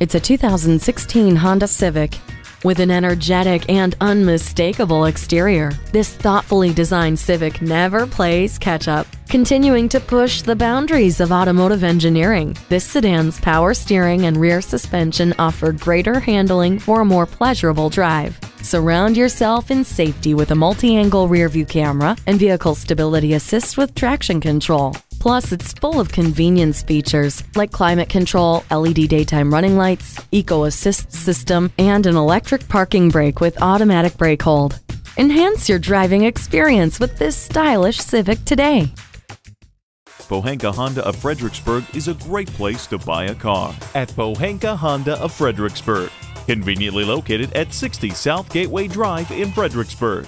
It's a 2016 Honda Civic. With an energetic and unmistakable exterior, this thoughtfully designed Civic never plays catch up. Continuing to push the boundaries of automotive engineering, this sedan's power steering and rear suspension offer greater handling for a more pleasurable drive. Surround yourself in safety with a multi angle rearview camera and vehicle stability assist with traction control. Plus, it's full of convenience features like climate control, LED daytime running lights, eco assist system, and an electric parking brake with automatic brake hold. Enhance your driving experience with this stylish Civic today. Pohanka Honda of Fredericksburg is a great place to buy a car. At Pohanka Honda of Fredericksburg, conveniently located at 60 South Gateway Drive in Fredericksburg.